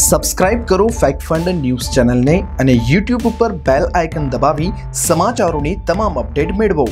Subscribe કરો fact fund news ચેનલને અને યુટ્યુબ ઉપર બેલ આઇકન દબાવી સમાચારોની તમામ અપડેટ મેળવો.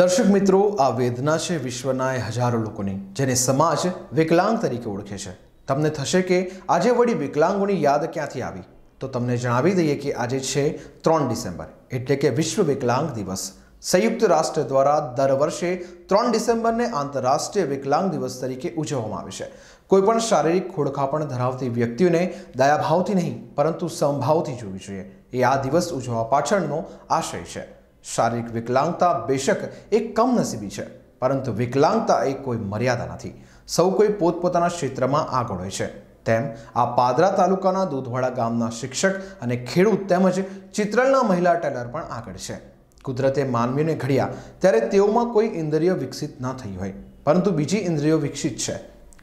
દર્શક મિત્રો, આ વેદના છે વિશ્વના હજારો લોકોની, જેને સમાજ વિકલાંગ તરીકે ઓળખે છે. તમને થશે કે આજે વળી વિકલાંગોની યાદ ક્યાંથી આવી? તો તમને જણાવી દઈએ કે આજે છે ત્રણ ડિસેમ્બર, એટલે કે વિશ્વ વિકલાંગ દિવસ. સંયુક્ત રાષ્ટ્ર દ્વારા દર વર્ષે ત્રણ ડિસેમ્બરને આંતરરાષ્ટ્રીય વિકલાંગ દિવસ તરીકે ઉજવવામાં આવે છે. કોઈપણ શારીરિક ખોડખાપણ ધરાવતી વ્યક્તિઓને દયાભાવથી નહીં, પરંતુ સમભાવથી જોવી જોઈએ. એ આ દિવસ ઉજવવા પાછળનો આશય છે. શારીરિક વિકલાંગતા બેશક એક કમનસીબી છે, પરંતુ વિકલાંગતા એ કોઈ મર્યાદા નથી. સૌ કોઈ પોતપોતાના ક્ષેત્રમાં આગળ હોય છે. તેમ આ પાદરા તાલુકાના દૂધવાડા ગામના શિક્ષક અને ખેડૂત તેમજ ચિત્રલના મહિલા ટેલર પણ આગળ છે. કુદરતે માનવીને ઘડ્યા, ત્યારે તેઓમાં કોઈ ઇન્દ્રિય વિકસિત ન થઈ હોય, પરંતુ બીજી ઇન્દ્રિયો વિકસિત છે.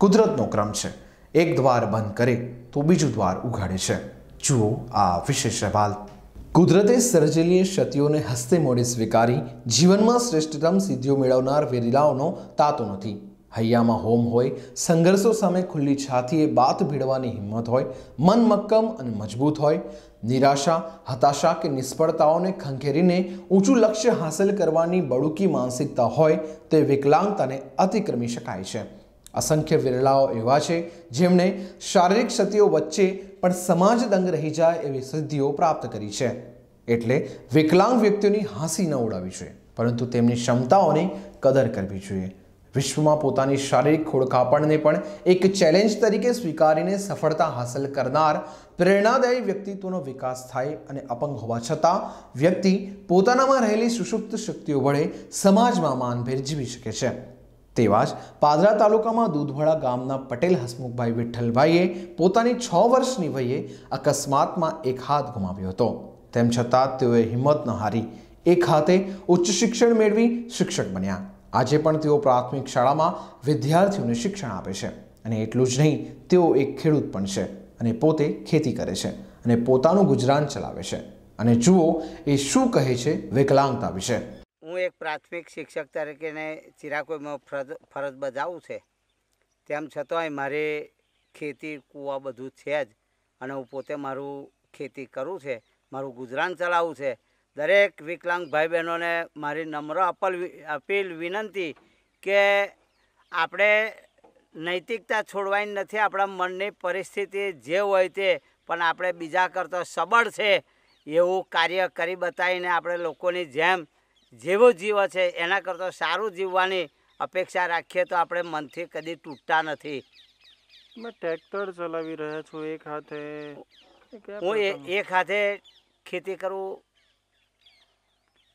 કુદરતનો ક્રમ છે. એક દ્વાર બંધ કરે તો બીજું દ્વાર ઉઘાડે છે. જુઓ આ વિશેષ અહેવાલ કુદરતે સર્જેલી ક્ષતિઓને હસ્તે મોડે સ્વીકારી જીવનમાં શ્રેષ્ઠતમ સિદ્ધિઓ મેળવનાર વેરીલાઓનો તાતો નથી. હૈયામાં હોમ હોય, સંઘર્ષો સામે ખુલ્લી છાતીએ બાત ભીડવાની હિંમત હોય, મન મક્કમ અને મજબૂત હોય, નિરાશા, હતાશા કે નિષ્ફળતાઓને ખંખેરીને ઊંચું લક્ષ્ય હાંસલ કરવાની બળુકી માનસિકતા હોય તે વિકલાંગતાને અતિક્રમી શકાય છે. અસંખ્ય વિરલાઓ એવા છે જેમણે શારીરિક ક્ષતિઓ વચ્ચે પણ સમાજ દંગ રહી જાય એવી સિદ્ધિઓ પ્રાપ્ત કરી છે. એટલે વિકલાંગ વ્યક્તિઓની હાંસી ન ઉડાવવી જોઈએ, પરંતુ તેમની ક્ષમતાઓની કદર કરવી જોઈએ. વિશ્વમાં પોતાની શારીરિક ખોડખાપણને પણ એક ચેલેન્જ તરીકે સ્વીકારીને સફળતા હાંસલ કરનાર પ્રેરણાદાયી વ્યક્તિત્વનો વિકાસ થાય અને અપંગ હોવા છતાં વ્યક્તિ પોતાનામાં રહેલી સુષુપ્ત શક્તિઓ વડે સમાજમાં માનભેર જીવી શકે છે. તેવા જ પાદરા તાલુકામાં દૂધવાડા ગામના પટેલ હસમુખભાઈ વિઠ્ઠલભાઈએ પોતાની છ વર્ષની વયે અકસ્માતમાં એક હાથ ગુમાવ્યો હતો. તેમ છતાં તેઓએ હિંમત ન હારી. એક હાથે ઉચ્ચ શિક્ષણ મેળવી શિક્ષક બન્યા. આજે પણ તેઓ પ્રાથમિક શાળામાં વિદ્યાર્થીઓને શિક્ષણ આપે છે અને એટલું જ નહીં, તેઓ એક ખેડૂત પણ છે અને પોતે ખેતી કરે છે અને પોતાનું ગુજરાન ચલાવે છે. અને જુઓ એ શું કહે છે વિકલાંગતા વિશે. હું એક પ્રાથમિક શિક્ષક તરીકેને ચિરાકોઈમાં ફરજ ફરજ બજાવું છે. તેમ છતાંય મારે ખેતી, કૂવા બધું છે જ. અને હું પોતે મારું ખેતી કરું છે. મારું ગુજરાન ચલાવવું છે. દરેક વિકલાંગ ભાઈ બહેનોને મારી નમ્ર અપલ, અપીલ, વિનંતી કે આપણે નૈતિકતા છોડવાની નથી, આપણા મનની પરિસ્થિતિ જે હોય તે, પણ આપણે બીજા કરતાં સબળ છે એવું કાર્ય કરી બતાવીને આપણે લોકોની જેમ જેવો જીવો છે એના કરતાં સારું જીવવાની અપેક્ષા રાખીએ તો આપણે મનથી કદી તૂટતા નથી. મેં ટ્રેક્ટર ચલાવી રહ્યા છું એક હાથે. હું એક હાથે ખેતી કરું.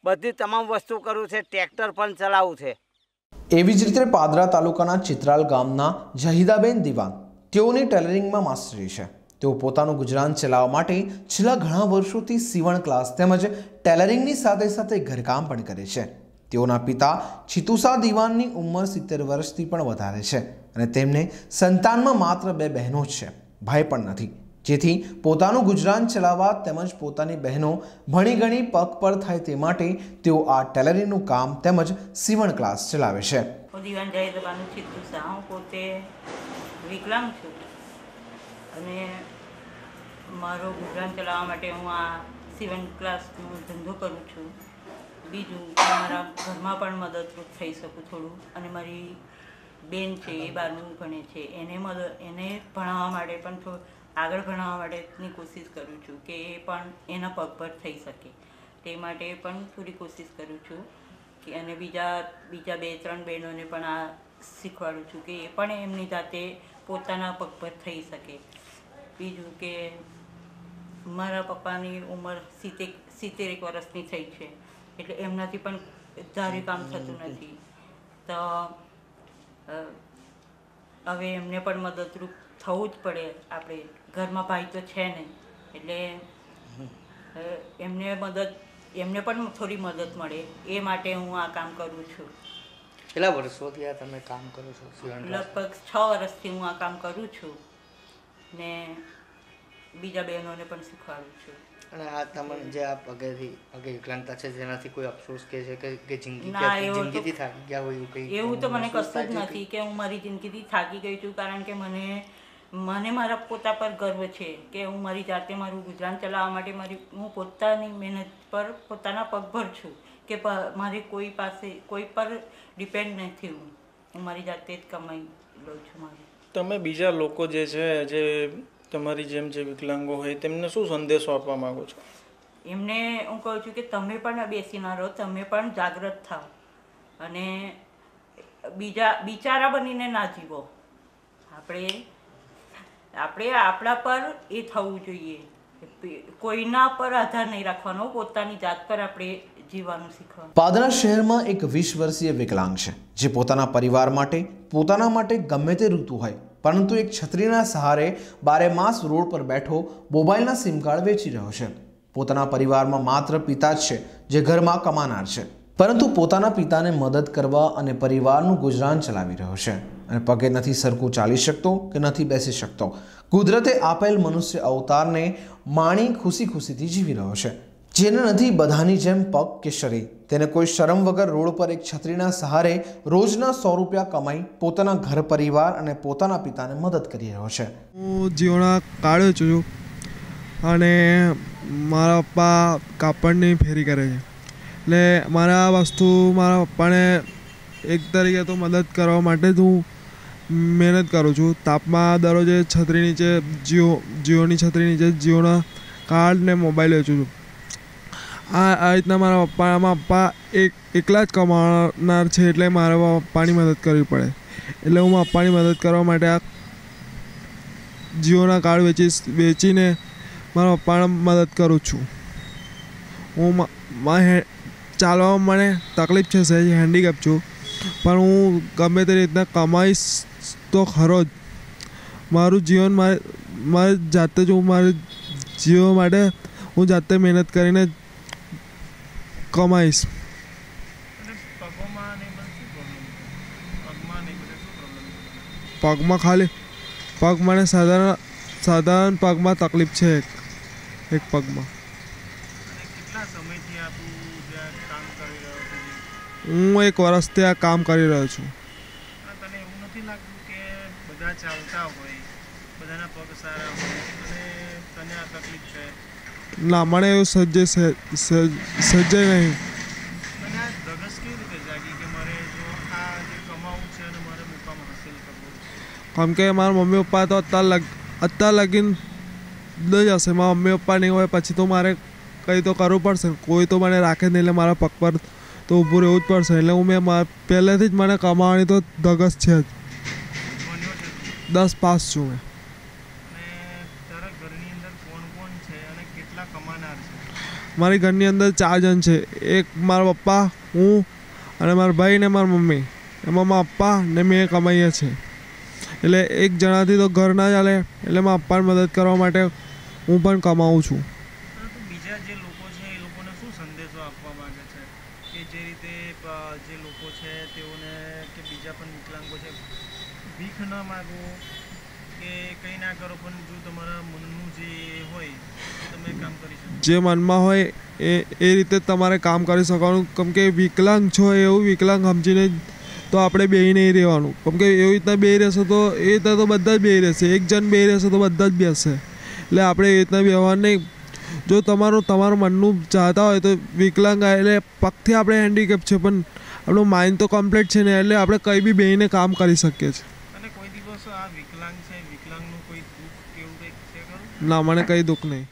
બધી તમામ વસ્તુ કરું છે ટ્રેક્ટર પણ ચલાવું છે. એવી જ રીતે પાદરા તાલુકાના ચિત્રાલ ગામના જહીદાબેન દિવાન તેઓની ટેલરિંગમાં માસ્ટરી છે. તેઓ પોતાનું ગુજરાન ચલાવવા માટે છેલ્લા ઘણા વર્ષોથી સીવણ ક્લાસ તેમજ ટેલરિંગની સાથે સાથે ઘરકામ પણ કરે છે. તેઓના પિતા ચિતુસા દિવાનની ઉંમર સિત્તેર વર્ષથી પણ વધારે છે અને તેમને સંતાનમાં માત્ર બે બહેનો જ છે. ભાઈ પણ નથી. જેથી પોતાનું ગુજરાન ચલાવવા તેમજ પોતાની બહેનો ભણી ગણી પગ પર થાય તે માટે તેઓ આ ટેલરિંગનું કામ તેમજ સીવણ ક્લાસ ચલાવે છે. હું પોતે વિકલાંગ છું. અને મારો ગુજરાન ચલાવવા માટે હું આ સિવન ક્લાસનો ધંધો કરું છું. બીજું મારા ઘરમાં પણ મદદરૂપ થઈ શકું થોડું. અને મારી બેન છે એ બારમું ભણે છે. એને મદદ એને ભણાવવા માટે પણ થોડું, આગળ ભણાવવા માટેની કોશિશ કરું છું કે એ પણ એના પગ પર થઈ શકે. તે માટે પણ થોડી કોશિશ કરું છું કે, અને બીજા બીજા બે, ત્રણ બહેનોને પણ આ શીખવાડું છું કે એ પણ એમની જાતે પોતાના પગ પર થઈ શકે. બીજું કે મારા પપ્પાની ઉંમર સિત્તેર સિત્તેરેક વર્ષની થઈ છે. એટલે એમનાથી પણ ધારી કામ થતું નથી. તો હવે એમને પણ મદદરૂપ થવું જ પડે. આપણે ઘરમાં ભાઈ તો છે ને. એટલે એમને મદદ એમને પણ થોડી મદદ મળે. એ માટે હું આ કામ કરું છું. કેટલા વર્ષોથી આ તમે કામ કરો છો લગભગ છ વર્ષથી હું આ કામ કરું છું ને બીજા બહેનોને પણ શીખવાડું છું. અને આ તમને જે આ પગેથી પગે વિકલાંગતા છે જેનાથી કોઈ અફસોસ કે છે કે જિંદગી એવું તો- જિંદગીથી થાકી ગયા હોય એવું કંઈ એવું તો મને કશું જ નથી કે હું મારી જિંદગીથી થાકી ગઈ છું કારણ કે મને મને મારા પોતા પર ગર્વ છે કે હું મારી જાતે મારું ગુજરાન ચલાવવા માટે મારી હું પોતાની મહેનત પર પોતાના પગભર છું. કે મારે કોઈ પાસે કોઈ પર ડિપેન્ડ નથી હું. હું મારી જાતે જ કમાઈ લઉં છું મારી. તમે બીજા લોકો જે છે જે તમારી જેમ જે વિકલાંગો હોય તેમને શું સંદેશો આપવા માંગો છો? એમને હું કહું છું કે તમે પણ બેસી ના રહો તમે પણ જાગૃત થાઓ. અને બીજા બિચારા બનીને ના જીવો. આપણે આપણે આપણા પર એ થવું જોઈએ. કોઈના પર આધાર નહીં રાખવાનો પોતાની જાત પર આપણે જીવવાનું શીખવા પાદરા શહેરમાં એક વીસ વર્ષીય વિકલાંગ છે, જે પોતાના પરિવાર માટે, પોતાના માટે ગમે તે ઋતુ હોય, પરંતુ એક છત્રીના સહારે બારે માસ રોડ પર બેઠો મોબાઈલના સિમ કાર્ડ વેચી રહ્યો છે. પોતાના પરિવારમાં માત્ર પિતા જ છે, જે ઘરમાં કમાનાર છે. પરંતુ પોતાના પિતાને મદદ કરવા અને પરિવારનું ગુજરાન ચલાવી રહ્યો છે. અને પગે નથી સરખું ચાલી શકતો કે નથી બેસી શકતો. કુદરતે આપેલ મનુષ્ય અવતારને માણી ખુશી ખુશીથી જીવી રહ્યો છે. જેને નથી બધાની જેમ પગ કે શરીર. તેને કોઈ શરમ વગર રોડ પર એક છત્રીના સહારે રોજના સો રૂપિયા કમાઈ પોતાના ઘર પરિવાર અને પોતાના પિતાને મદદ કરી રહ્યો છે. હું જીવણા કાઢ્યો છું અને મારા પપ્પા કાપડની ફેરી કરે છે. એટલે મારા વસ્તુ મારા પપ્પાને એક તરીકે તો મદદ કરવા માટે જ હું મહેનત કરું છું. તાપમાં દરરોજે છત્રી નીચે જીઓ, જીઓની છત્રી નીચે જીઓના કાર્ડ ને મોબાઈલ વેચું છું. આ આ રીતના મારા પપ્પા મારા પપ્પા એક એકલા જ કમાનાર છે એટલે મારે પપ્પાની મદદ કરવી પડે. એટલે હું પપ્પાની મદદ કરવા માટે આ જીઓના કાર્ડ વેચી વેચીને મારા પપ્પાને મદદ કરું છું. હું ચાલવામાં મને તકલીફ છે, સહેજ હેન્ડીકેપ છું. પણ હું ગમે તે રીતના કમાઈશ તો ખરો જ. મારું જીવન મારે મારે જાતે જ હું મારે જીવવા માટે, હું જાતે મહેનત કરીને કમાઈશ પગમાં ખાલી પગ મને સાધારણ સાધારણ પગમાં તકલીફ છે એક એક પગમાં હું એક વર્ષથી આ કામ કરી રહ્યો છું બધા ચાલતા હોય બધાના પગ સારા હોય અને તને આ તકલીફ છે ના મને એવું સજ્જે સજ્જે નહીં. કેમ કે મારા મમ્મી પપ્પા તો અત્યાર લગ અત્યાર લગીન જ હશે. મારા મમ્મી પપ્પા નહીં હોય પછી તો મારે કંઈ તો કરવું પડશે. કોઈ તો મને રાખે નહીં એટલે મારા પગ પર તો ઊભું રહેવું જ પડશે. એટલે હું મેં પહેલેથી જ મને કમાવાની તો ધગસ છે જ. દસ પાસ છું મેં અને તારા ઘરની અંદર કોણ કોણ છે અને કેટલા કમાનાર છે મારી ઘરની અંદર ચાર જણ છે. એક મારા પપ્પા, હું અને મારા ભાઈ ને મારા મમ્મી. એમાં મારા પપ્પા ને મેં કમાઈએ છીએ એટલે એક જણાથી તો ઘર ના ચાલે, એટલે મારા પપ્પાને મદદ કરવા માટે હું પણ કમાઉં છું. જે લોકો છે છે? છે, તેઓને કે બીજા પણ વિકલાંગો છે, ભીખ ન માગો ના કરો, પણ જો તમારા મનનું જે હોય તમે કામ કરી શકો. જે મનમાં હોય, એ એ રીતે તમારે કામ કરી શકવાનું. કેમ કે વિકલાંગ છો એવું વિકલાંગ સમજીને તો આપણે બે નહીં રહેવાનું. કેમ કે એવી રીતના બે રહેશે તો એ રીતના તો બધા જ બે રહેશે. એક જણ બે રહેશે તો બધા જ બેસશે એટલે આપણે એ રીતના વ્યવહાર નહીં. જો તમારું તમારું મનનું ચાહતા હોય તો વિકલાંગ એટલે પગથી આપણે હેન્ડીકેપ છે, પણ આપણું માઇન્ડ તો કમ્પ્લીટ છે ને, એટલે આપણે કંઈ બી બેહીને કામ કરી શકીએ છીએ અને કોઈ દિવસ આ વિકલાંગ છે વિકલાંગનું કોઈ દુઃખ કેવું કંઈક છે ખરું ના મને કઈ દુઃખ નહીં.